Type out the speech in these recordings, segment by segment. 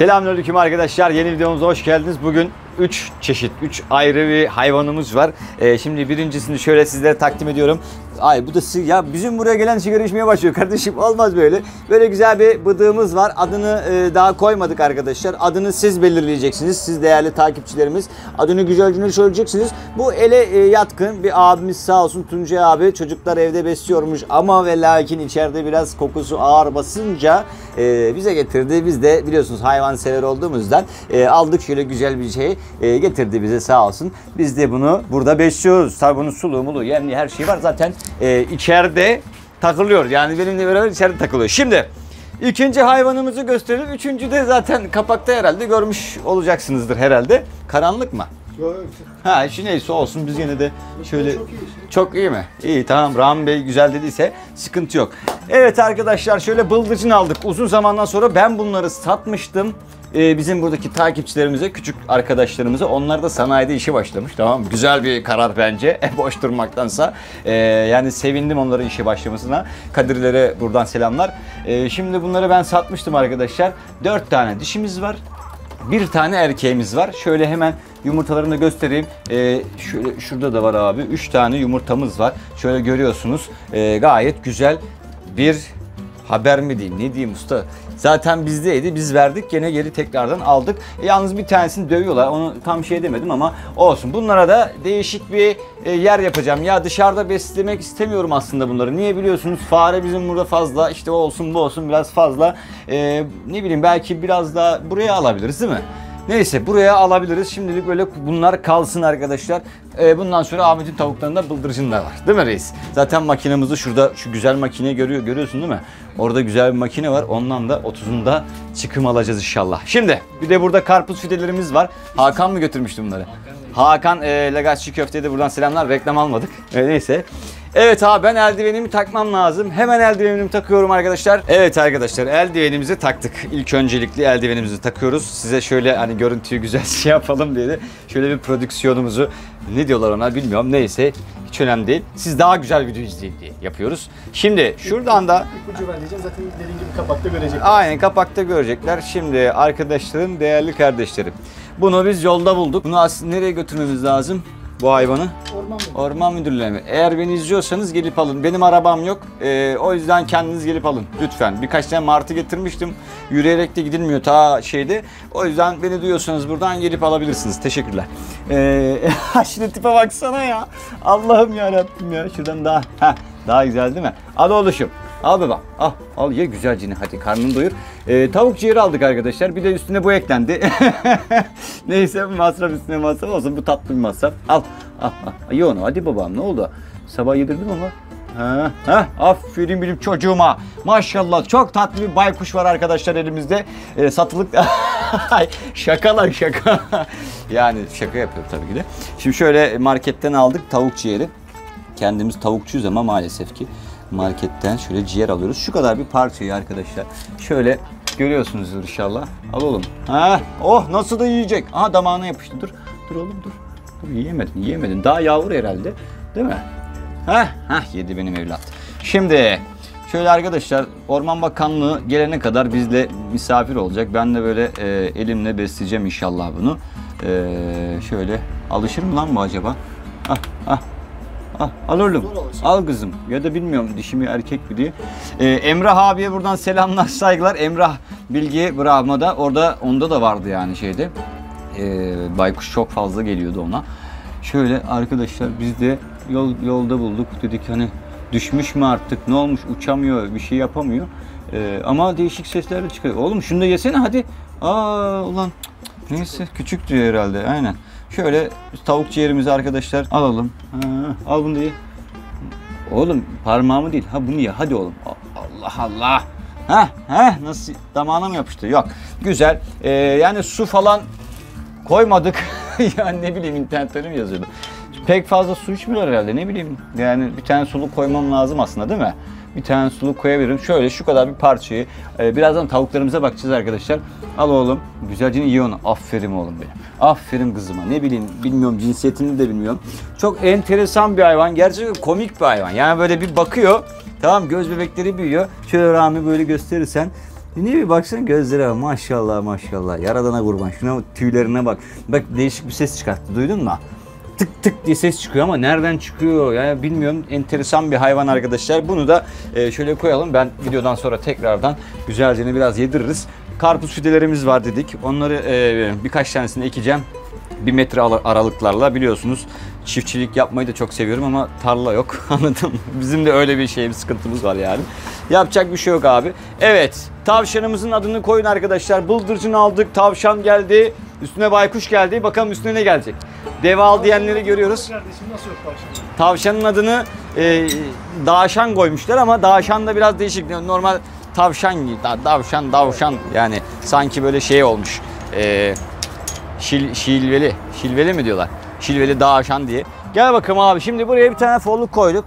Selamünaleyküm arkadaşlar. Yeni videomuza hoş geldiniz. Bugün 3 çeşit, 3 ayrı bir hayvanımız var. Ee, şimdi birincisini şöyle sizlere takdim ediyorum. Ay bu da sı- ya bizim buraya gelen sigara içmeye başlıyor kardeşim. Olmaz böyle. Böyle güzel bir bıdığımız var. Adını e, daha koymadık arkadaşlar. Adını siz belirleyeceksiniz. Siz değerli takipçilerimiz. Adını güzelce söyleyeceksiniz. Bu ele e, yatkın bir abimiz sağ olsun Tuncay abi. Çocuklar evde besliyormuş ama ve lakin içeride biraz kokusu ağır basınca e, bize getirdi. Biz de biliyorsunuz hayvan sever olduğumuzdan e, aldık şöyle güzel bir şey e, getirdi bize sağ olsun. Biz de bunu burada besliyoruz. Tabii bunun suluğu mulu yemli her şeyi var. Zaten e, içeride takılıyor. Yani benimle beraber içeride takılıyor. Şimdi ikinci hayvanımızı gösterelim. Üçüncü de zaten kapakta herhalde görmüş olacaksınızdır herhalde. Karanlık mı? Ha işi neyse olsun biz yine de şöyle çok iyi işte. çok iyi mi? İyi tamam Rahmi Bey güzel dediyse sıkıntı yok. Evet arkadaşlar şöyle bıldırcın aldık. Uzun zamandan sonra ben bunları satmıştım. Ee, bizim buradaki takipçilerimize, küçük arkadaşlarımıza onlar da sanayide işi başlamış. Tamam? Güzel bir karar bence. Boş durmaktansa. Ee, yani sevindim onların işe başlamasına. Kadirlere buradan selamlar. Ee, şimdi bunları ben satmıştım arkadaşlar. 4 tane dişimiz var. Bir tane erkeğimiz var. Şöyle hemen yumurtalarını göstereyim. Ee, şöyle şurada da var abi. Üç tane yumurtamız var. Şöyle görüyorsunuz. Ee, gayet güzel bir haber mi diyeyim ne diyeyim usta. Zaten bizdeydi. Biz verdik gene geri tekrardan aldık. E, yalnız bir tanesini dövüyorlar. Onu tam şey demedim ama olsun. Bunlara da değişik bir e, yer yapacağım. Ya dışarıda beslemek istemiyorum aslında bunları. Niye biliyorsunuz? Fare bizim burada fazla. İşte o olsun bu olsun biraz fazla. E, ne bileyim belki biraz daha buraya alabiliriz değil mi? Neyse buraya alabiliriz. Şimdilik böyle bunlar kalsın arkadaşlar. Ee, bundan sonra Ahmet'in tavuklarında bıldırcınlar var. Değil mi reis? Zaten makinamızı şurada şu güzel makineyi görüyor, görüyorsun değil mi? Orada güzel bir makine var. Ondan da 30'unda çıkım alacağız inşallah. Şimdi bir de burada karpuz fidelerimiz var. Hakan mı götürmüştü bunları? Hakan e, Legasçı Köfte'ye de buradan selamlar. Reklam almadık. E, neyse. Evet abi ben eldivenimi takmam lazım. Hemen eldivenimi takıyorum arkadaşlar. Evet arkadaşlar eldivenimizi taktık. İlk öncelikli eldivenimizi takıyoruz. Size şöyle hani görüntüyü güzel şey yapalım diye de şöyle bir prodüksiyonumuzu ne diyorlar ona bilmiyorum. Neyse hiç önemli değil. Siz daha güzel video izleyin diye yapıyoruz. Şimdi şuradan da İpucu vereceğim zaten dediğin gibi kapakta görecek. Aynen kapakta görecekler. Şimdi arkadaşlarım, değerli kardeşlerim. Bunu biz yolda bulduk. Bunu aslında nereye götürmemiz lazım? Bu hayvanı. Orman mı? Orman Müdürlüğü'ne? Eğer beni izliyorsanız gelip alın. Benim arabam yok. Ee, o yüzden kendiniz gelip alın. Lütfen. Birkaç tane martı getirmiştim. Yürüyerek de gidilmiyor ta şeyde. O yüzden beni duyuyorsanız buradan gelip alabilirsiniz. Teşekkürler. Ee, şimdi tipe baksana ya. Allah'ım ya Rabbim ya. Şuradan daha heh, daha güzel değil mi? Al oğluşum. Al babam. Al. Al ye güzelcini hadi karnını doyur. Ee, tavuk ciğeri aldık arkadaşlar. Bir de üstüne bu eklendi. Neyse masraf üstüne masraf olsun. Bu tatlı bir masraf. Al. Al. al. Onu hadi babam ne oldu? Sabah yedirdim ama. Ha, ha, aferin benim çocuğuma. Maşallah çok tatlı bir baykuş var arkadaşlar elimizde. Ee, satılık şaka lan şaka. yani şaka yapıyorum tabii ki de. Şimdi şöyle marketten aldık tavuk ciğeri. Kendimiz tavukçuyuz ama maalesef ki marketten şöyle ciğer alıyoruz. Şu kadar bir parçayı arkadaşlar. Şöyle görüyorsunuzdur inşallah. Al oğlum. Ha, oh nasıl da yiyecek. Aha damağına yapıştı. Dur. Dur oğlum dur. Dur yiyemedin yiyemedin. Daha yavru herhalde. Değil mi? Heh, heh yedi benim evlat. Şimdi şöyle arkadaşlar Orman Bakanlığı gelene kadar bizle misafir olacak. Ben de böyle e, elimle besleyeceğim inşallah bunu. E, şöyle alışır mı lan bu acaba? Ah ah Al, al oğlum. Al kızım. Ya da bilmiyorum dişi mi erkek mi diye. Ee, Emrah abiye buradan selamlar saygılar. Emrah Bilgi Brahma'da orada onda da vardı yani şeyde. Ee, baykuş çok fazla geliyordu ona. Şöyle arkadaşlar biz de yol yolda bulduk. Dedik hani düşmüş mü artık ne olmuş uçamıyor bir şey yapamıyor. Ee, ama değişik sesler de çıkıyor. Oğlum şunu da yesene hadi. Aa ulan cık, neyse küçük diyor herhalde aynen. Şöyle tavuk ciğerimizi arkadaşlar alalım. Ha, al bunu da ye. Oğlum parmağımı değil. Ha bunu ye. Hadi oğlum. Allah Allah. Ha ha nasıl damağına mı yapıştı? Yok. Güzel. Ee, yani su falan koymadık. yani ne bileyim internette mi yazıyordu? Pek fazla su içmiyor herhalde. Ne bileyim. Yani bir tane suluk koymam lazım aslında değil mi? Bir tane suluk koyabilirim. Şöyle şu kadar bir parçayı. Ee, birazdan tavuklarımıza bakacağız arkadaşlar. Al oğlum. Güzelce iyi onu. Aferin oğlum benim. Aferin kızıma. Ne bileyim bilmiyorum cinsiyetini de bilmiyorum. Çok enteresan bir hayvan. Gerçekten komik bir hayvan. Yani böyle bir bakıyor. Tamam göz bebekleri büyüyor. Şöyle Rami böyle gösterirsen. Niye bir baksana gözlere maşallah maşallah. Yaradana kurban. Şuna tüylerine bak. Bak değişik bir ses çıkarttı. Duydun mu? Tık tık diye ses çıkıyor ama nereden çıkıyor? Yani bilmiyorum. Enteresan bir hayvan arkadaşlar. Bunu da e, şöyle koyalım. Ben videodan sonra tekrardan güzelce biraz yediririz. Karpuz fidelerimiz var dedik. Onları e, birkaç tanesini ekeceğim. Bir metre aralıklarla biliyorsunuz. Çiftçilik yapmayı da çok seviyorum ama tarla yok. Anladın mı? Bizim de öyle bir şey, bir sıkıntımız var yani. Yapacak bir şey yok abi. Evet, tavşanımızın adını koyun arkadaşlar. Bıldırcın aldık, tavşan geldi. Üstüne baykuş geldi. Bakalım üstüne ne gelecek? Deval diyenleri görüyoruz. Kardeşim nasıl yok tavşan? Tavşanın adını e, Dağşan koymuşlar ama Dağşan da biraz değişik. Normal tavşan gibi. Da, davşan, davşan yani sanki böyle şey olmuş. E, şil, şilveli. Şilveli mi diyorlar? Şilveli Dağşan diye. Gel bakalım abi. Şimdi buraya bir tane folluk koyduk.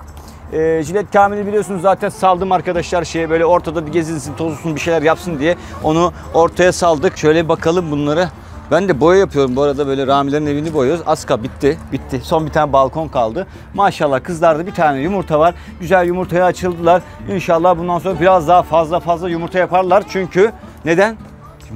E, Jilet Kamil'i biliyorsunuz zaten saldım arkadaşlar şeye böyle ortada gezinsin, tozulsun bir şeyler yapsın diye onu ortaya saldık. Şöyle bakalım bunları. Ben de boya yapıyorum bu arada böyle Ramilerin evini boyuyoruz. Aska bitti, bitti. Son bir tane balkon kaldı. Maşallah kızlarda bir tane yumurta var. Güzel yumurtaya açıldılar. İnşallah bundan sonra biraz daha fazla fazla yumurta yaparlar. Çünkü neden?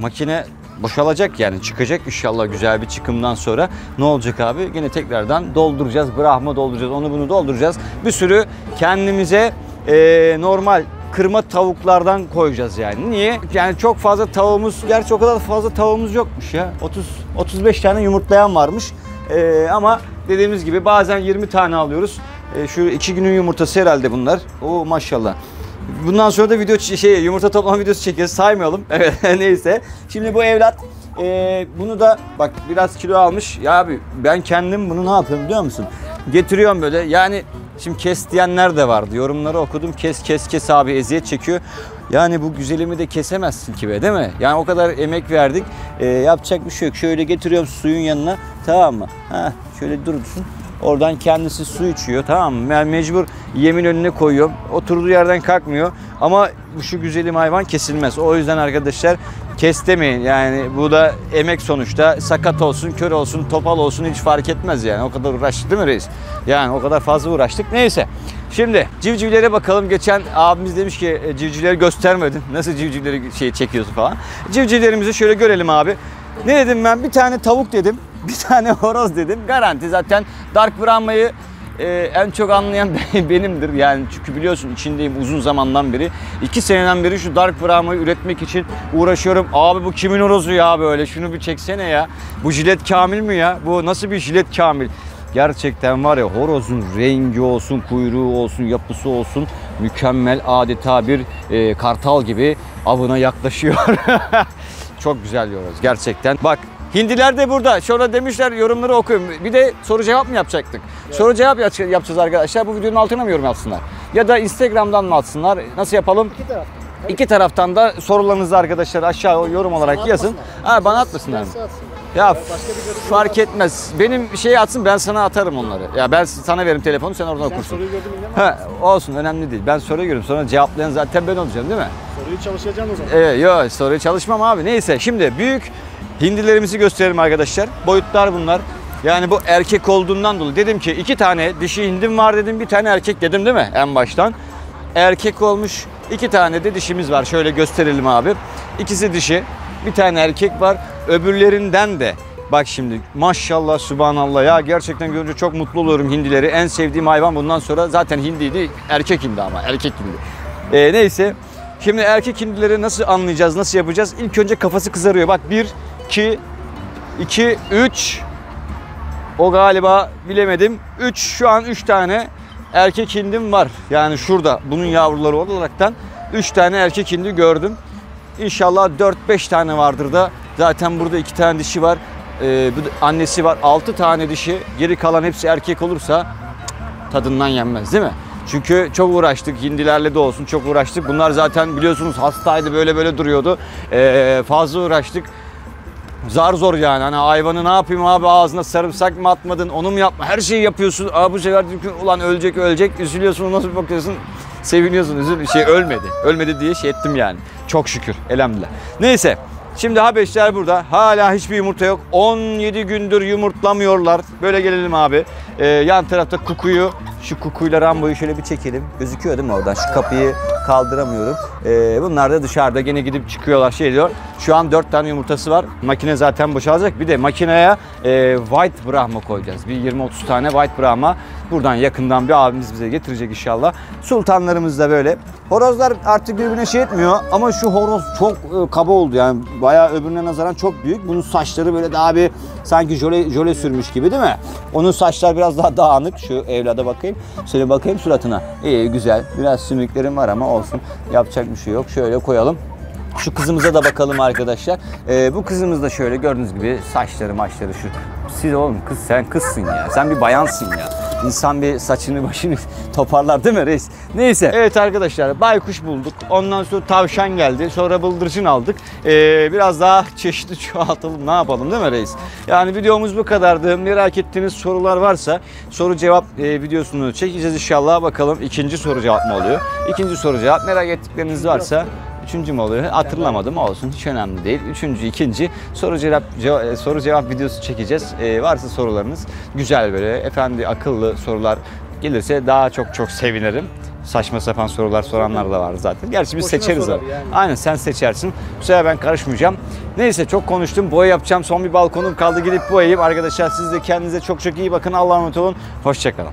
Makine boşalacak yani çıkacak inşallah güzel bir çıkımdan sonra. Ne olacak abi? Yine tekrardan dolduracağız. Brahma dolduracağız. Onu bunu dolduracağız. Bir sürü kendimize eee, normal kırma tavuklardan koyacağız yani. Niye? Yani çok fazla tavuğumuz, gerçi o kadar fazla tavuğumuz yokmuş ya. 30 35 tane yumurtlayan varmış. Eee, ama dediğimiz gibi bazen 20 tane alıyoruz. Eee, şu iki günün yumurtası herhalde bunlar. Oo maşallah. Bundan sonra da video şey yumurta toplama videosu çekeceğiz. Saymayalım. Evet neyse. Şimdi bu evlat eee, bunu da bak biraz kilo almış. Ya abi ben kendim bunu ne yapıyorum biliyor musun? Getiriyorum böyle. Yani şimdi kes diyenler de vardı. Yorumları okudum. Kes kes kes abi eziyet çekiyor. Yani bu güzelimi de kesemezsin ki be değil mi? Yani o kadar emek verdik. Eee, yapacak bir şey yok. Şöyle getiriyorum suyun yanına. Tamam mı? Ha, şöyle durursun. Oradan kendisi su içiyor tamam mı? Yani mecbur yemin önüne koyuyorum. Oturduğu yerden kalkmıyor. Ama şu güzelim hayvan kesilmez. O yüzden arkadaşlar kes demeyin. Yani bu da emek sonuçta. Sakat olsun, kör olsun, topal olsun hiç fark etmez yani. O kadar uğraştık değil mi reis? Yani o kadar fazla uğraştık. Neyse. Şimdi civcivlere bakalım. Geçen abimiz demiş ki "E, civcivleri göstermedin. Nasıl civcivleri şey çekiyorsun falan. Civcivlerimizi şöyle görelim abi. Ne dedim ben? Bir tane tavuk dedim. Bir tane horoz dedim. Garanti zaten Dark Brahma'yı e, en çok anlayan benimdir. Yani çünkü biliyorsun içindeyim uzun zamandan beri. iki seneden beri şu Dark Brahma'yı üretmek için uğraşıyorum. Abi bu kimin horozu ya böyle? Şunu bir çeksene ya. Bu jilet kamil mi ya? Bu nasıl bir jilet kamil? Gerçekten var ya horozun rengi olsun, kuyruğu olsun, yapısı olsun mükemmel adeta bir e, kartal gibi avına yaklaşıyor. Çok güzel horoz gerçekten. Bak Hindiler de burada. Şurada demişler yorumları okuyun. Bir de soru cevap mı yapacaktık? Soru cevap yap- yapacağız arkadaşlar. Bu videonun altına mı yorum yapsınlar? Ya da Instagram'dan mı atsınlar? Nasıl yapalım? İki taraftan. İki taraftan da sorularınızı arkadaşlar aşağı yorum olarak yazın. Ha bana atmasınlar mı? Ya fark etmez. Benim şey atsın ben sana atarım onları. Ya ben sana veririm telefonu sen oradan Sen okursun. soruyu gördün. Ha, olsun önemli değil. Ben soruyu görüyorum. Sonra cevaplayan zaten ben olacağım değil mi? Soruyu çalışacaksın o zaman. Evet yok soruyu çalışmam abi. Neyse şimdi büyük hindilerimizi gösterelim arkadaşlar. Boyutlar bunlar. Yani bu erkek olduğundan dolayı dedim ki iki tane dişi hindim var dedim bir tane erkek dedim değil mi en baştan. Erkek olmuş iki tane de dişimiz var şöyle gösterelim abi. İkisi dişi bir tane erkek var öbürlerinden de Bak şimdi maşallah subhanallah ya gerçekten görünce çok mutlu oluyorum hindileri. En sevdiğim hayvan bundan sonra zaten hindiydi. Erkek hindi ama erkek hindi. Ee, neyse Şimdi erkek hindileri nasıl anlayacağız, nasıl yapacağız? İlk önce kafası kızarıyor. Bak 1, 2, 2, 3. O galiba bilemedim. 3 şu an 3 tane erkek hindim var. Yani şurada bunun yavruları olaraktan 3 tane erkek hindi gördüm. İnşallah 4-5 tane vardır da. Zaten burada 2 tane dişi var. Ee, annesi var. 6 tane dişi. Geri kalan hepsi erkek olursa tadından yenmez değil mi? Çünkü çok uğraştık. Hindilerle de olsun çok uğraştık. Bunlar zaten biliyorsunuz hastaydı böyle böyle duruyordu. Ee, fazla uğraştık. Zar zor yani. Hani hayvanı ne yapayım abi ağzına sarımsak mı atmadın onu mu yapma her şeyi yapıyorsun. Aa bu sefer ulan ölecek ölecek üzülüyorsun nasıl bakıyorsun seviniyorsun üzül şey ölmedi. Ölmedi diye şey ettim yani. Çok şükür elhamdülillah. Neyse Şimdi Habeşler burada. Hala hiçbir yumurta yok. 17 gündür yumurtlamıyorlar. Böyle gelelim abi. Ee, yan tarafta kukuyu Şu kukuyla Rambo'yu şöyle bir çekelim. Gözüküyor değil mi oradan? Şu kapıyı kaldıramıyorum. Ee, bunlar da dışarıda gene gidip çıkıyorlar şey diyor. Şu an 4 tane yumurtası var. Makine zaten boşalacak. Bir de makineye e, White Brahma koyacağız. Bir 20-30 tane White Brahma. Buradan yakından bir abimiz bize getirecek inşallah. Sultanlarımız da böyle. Horozlar artık birbirine şey etmiyor ama şu horoz çok e, kaba oldu yani bayağı öbürüne nazaran çok büyük. Bunun saçları böyle daha bir sanki jöle, jöle sürmüş gibi değil mi? Onun saçlar biraz daha dağınık. Şu evlada bakayım. Şöyle bakayım suratına. İyi güzel. Biraz sümüklerim var ama olsun. Yapacak bir şey yok. Şöyle koyalım. Şu kızımıza da bakalım arkadaşlar. Ee, bu kızımız da şöyle gördüğünüz gibi saçları maçları şu. Siz oğlum kız sen kızsın ya. Sen bir bayansın ya. İnsan bir saçını başını toparlar değil mi reis? Neyse. Evet arkadaşlar baykuş bulduk. Ondan sonra tavşan geldi. Sonra bıldırcın aldık. Ee, biraz daha çeşitli çoğaltalım ne yapalım değil mi reis? Yani videomuz bu kadardı. Merak ettiğiniz sorular varsa soru cevap e, videosunu çekeceğiz inşallah. Bakalım ikinci soru cevap mı oluyor? İkinci soru cevap merak ettikleriniz varsa Üçüncü mü oluyor? Hatırlamadım olsun hiç önemli değil. Üçüncü, ikinci soru cevap ceva- soru cevap videosu çekeceğiz. Ee, varsa sorularınız güzel böyle efendi akıllı sorular gelirse daha çok çok sevinirim. Saçma sapan sorular soranlar da var zaten. Gerçi biz Boşuna seçeriz sorar abi. yani. Aynen sen seçersin. Bu sefer ben karışmayacağım. Neyse çok konuştum. Boya yapacağım. Son bir balkonum kaldı. Gidip boyayayım. Arkadaşlar siz de kendinize çok çok iyi bakın. Allah'a emanet olun. Hoşçakalın.